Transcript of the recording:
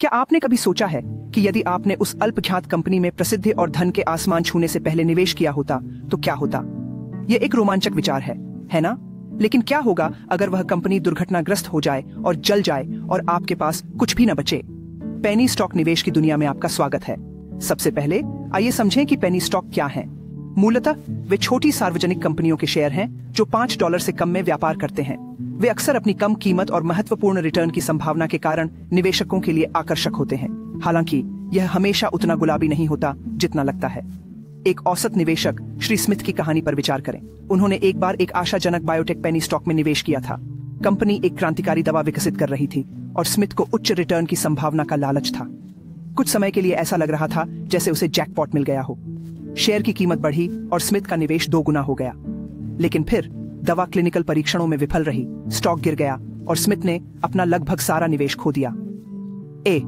क्या आपने कभी सोचा है कि यदि आपने उस अल्पख्यात कंपनी में प्रसिद्धि और धन के आसमान छूने से पहले निवेश किया होता तो क्या होता? यह एक रोमांचक विचार है है ना? लेकिन क्या होगा अगर वह कंपनी दुर्घटनाग्रस्त हो जाए और जल जाए और आपके पास कुछ भी न बचे? पेनी स्टॉक निवेश की दुनिया में आपका स्वागत है। सबसे पहले, आइए समझें कि पेनी स्टॉक क्या है। मूलतः, वे छोटी सार्वजनिक कंपनियों के शेयर हैं, जो पाँच डॉलर से कम में व्यापार करते हैं। वे अक्सर अपनी कम कीमत और महत्वपूर्ण रिटर्न की संभावना के कारण निवेशकों के लिए आकर्षक होते हैं। हालाँकि, यह हमेशा उतना गुलाबी नहीं होता जितना लगता है। एक औसत निवेशक श्री स्मिथ की कहानी पर विचार करें। उन्होंने एक बार एक आशाजनक बायोटेक पेनी स्टॉक में निवेश किया था। कंपनी एक क्रांतिकारी दवा विकसित कर रही थी और स्मिथ को उच्च रिटर्न की संभावना का लालच था। कुछ समय के लिए ऐसा लग रहा था जैसे उसे जैकपॉट मिल गया हो। शेयर की कीमत बढ़ी और स्मिथ का निवेश दो गुना हो गया। लेकिन फिर दवा क्लिनिकल परीक्षणों में विफल रही, स्टॉक गिर गया और स्मिथ ने अपना लगभग सारा निवेश खो दिया। ए